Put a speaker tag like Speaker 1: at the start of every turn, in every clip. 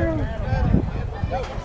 Speaker 1: Andrew.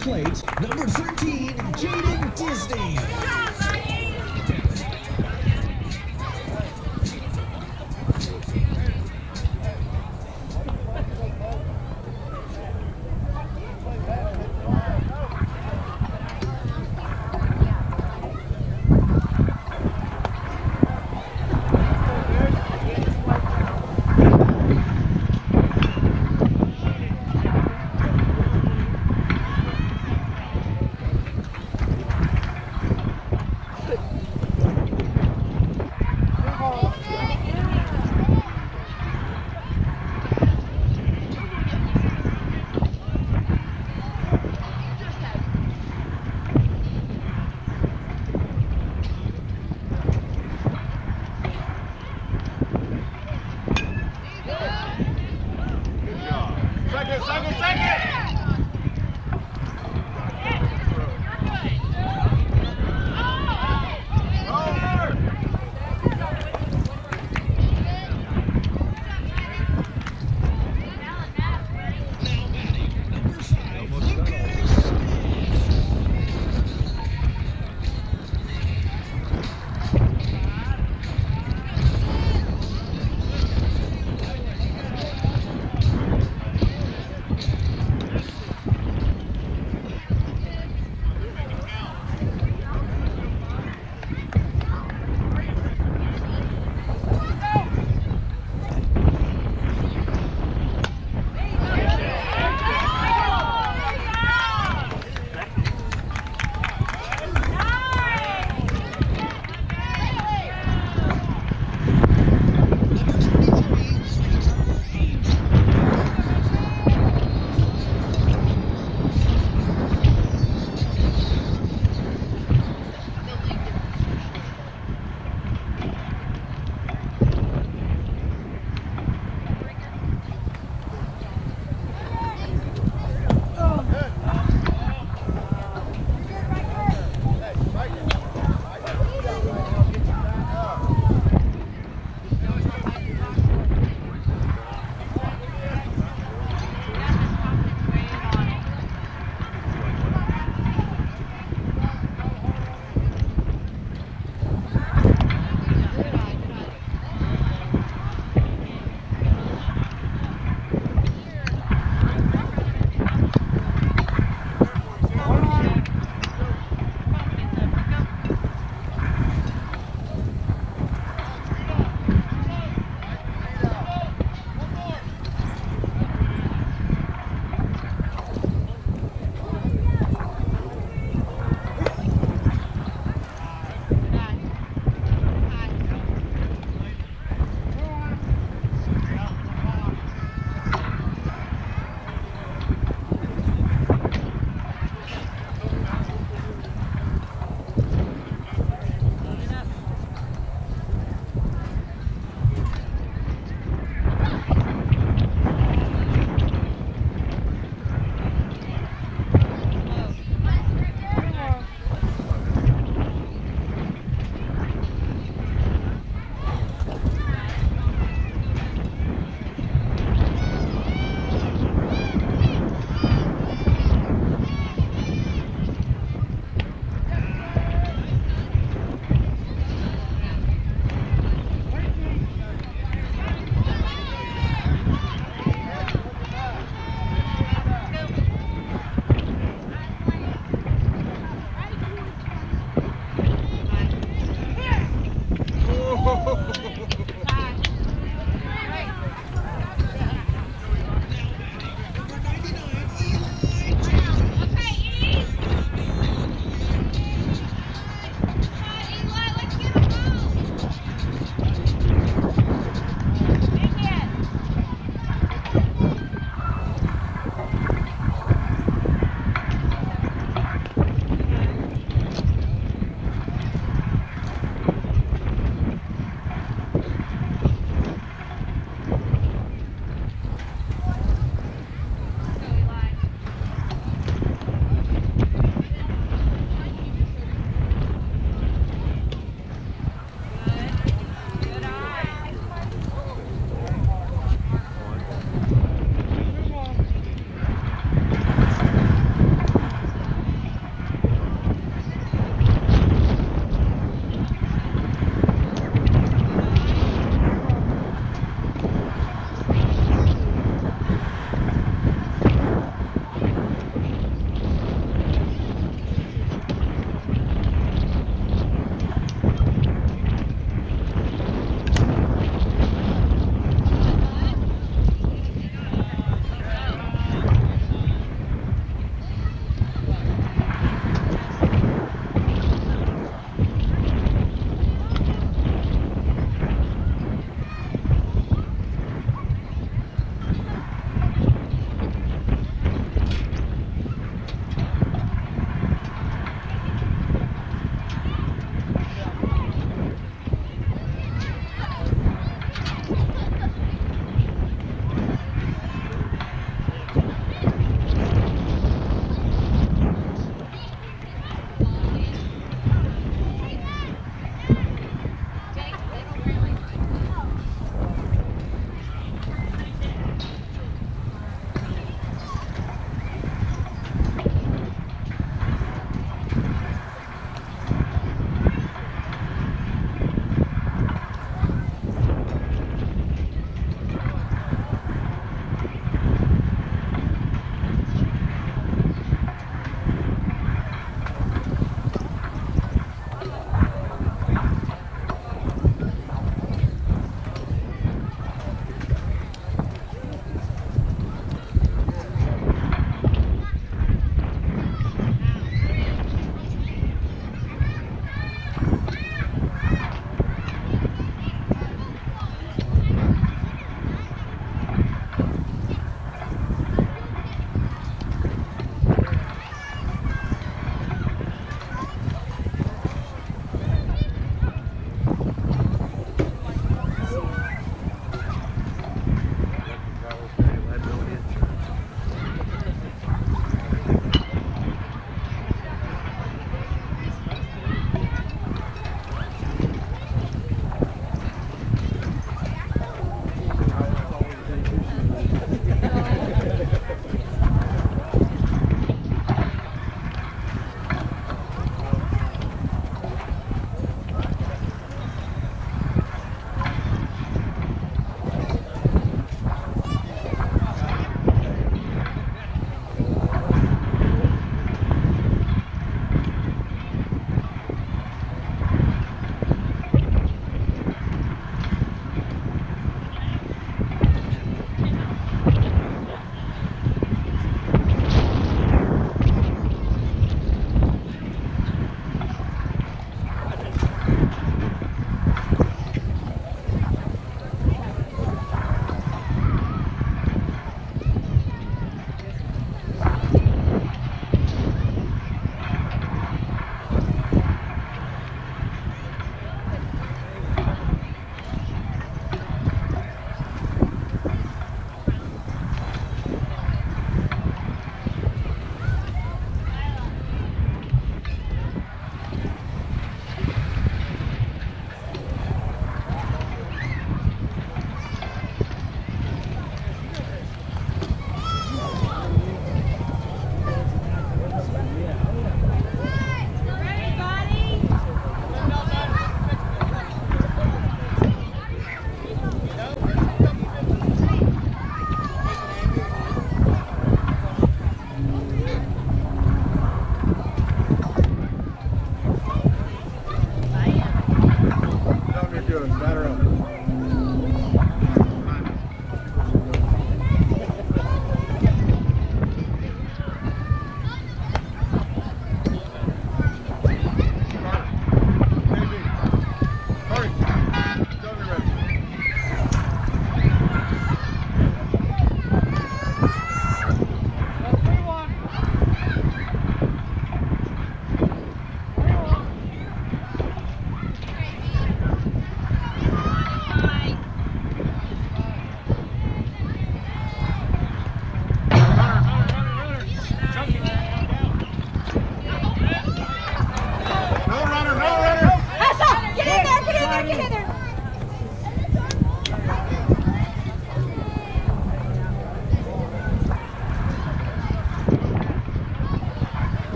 Speaker 1: plate, number 13, Jaden Disney.